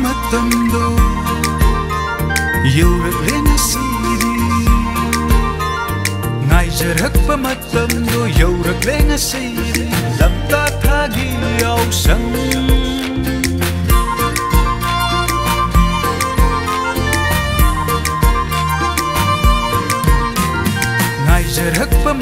zamatan do Yurip lenasiri Naijarakpa matan do Yurak lenasiri Lamta thagi yau sang Naijarakpa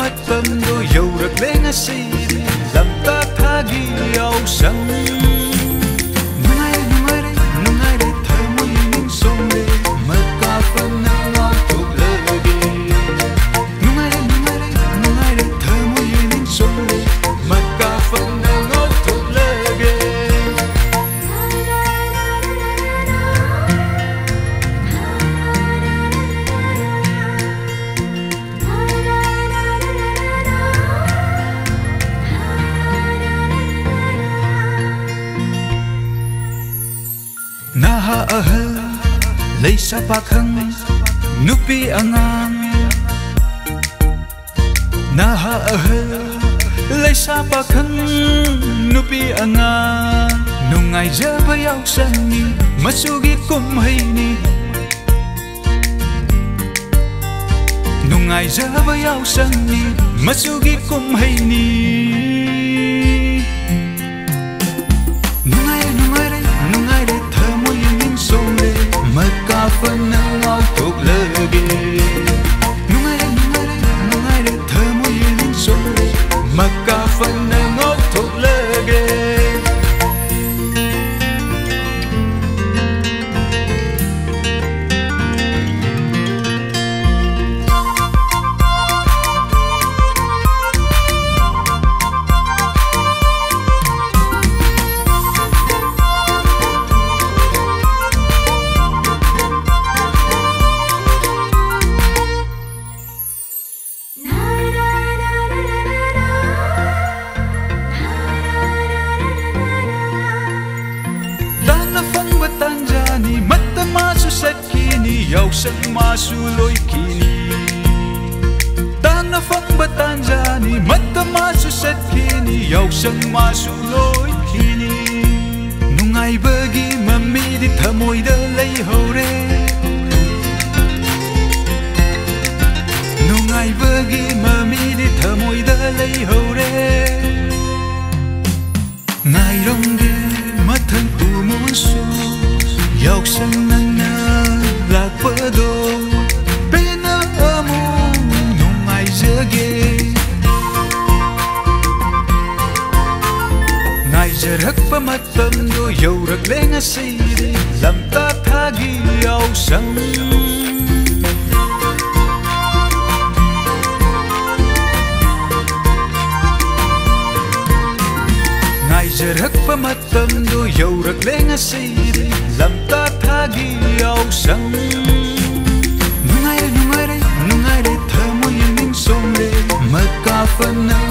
Naha sa pa khang Nupi angang Naha sa pa khang Nupi angang Nungay jabayaw sangi Masugi kumhay ni Nungay jabayaw sangi Masugi kumhay ni sakini Yau sang masu loy kini Tana phong ba tanjani Mata masu sakini Yau sang masu loy kini Nungai bagi mami di thamoy da lay hore Nungai bagi mami di thamoy da lay hore Ngai rong ge mathang yêu sang nangna lakpado Pena amu nungai jage Ngai jarak pa matamdo Yaurak le ngasiri Lamta thagi do Ngaijarakpa matamdo Yaurakle ngasiri Lamta thagi yausang Nungayre for now.